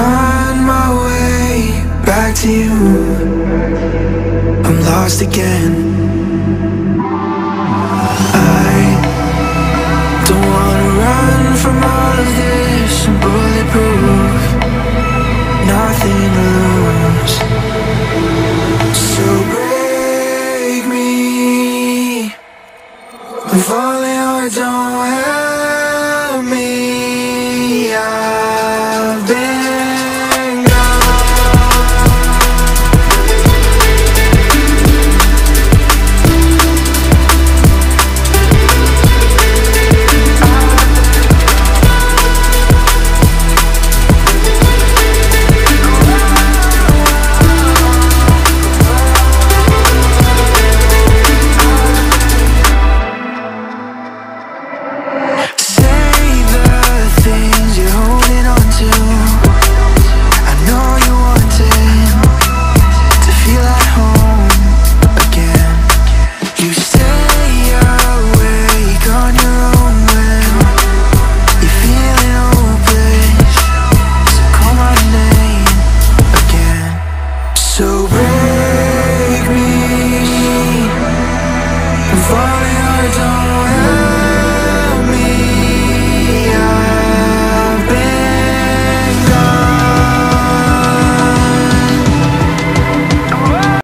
find my way back to you. I'm lost again. I don't wanna run from all of this I'm bulletproof Nothing to lose. So break me. The only I don't have so